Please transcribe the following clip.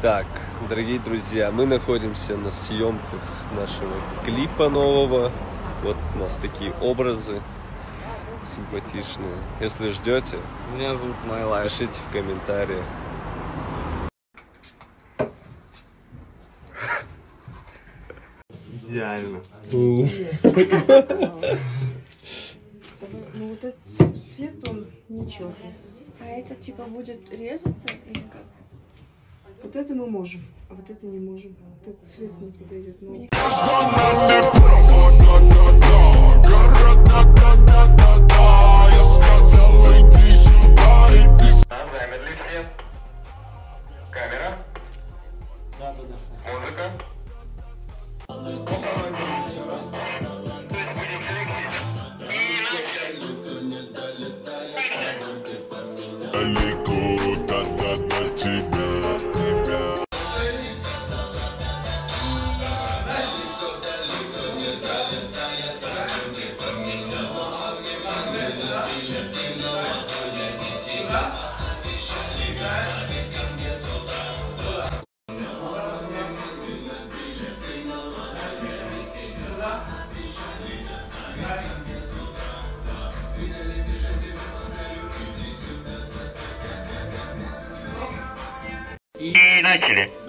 Так, дорогие друзья, мы находимся на съемках нашего клипа нового. Вот у нас такие образы симпатичные. Если ждете, Меня зовут Майлайф. пишите в комментариях. Идеально. Ну вот этот цвет, он не черный. А это типа будет резаться или как? Вот это мы можем, а вот это не можем. Вот этот цвет не подойдет. Ну, Замерли все. Камера. Музыка. далеко И начали.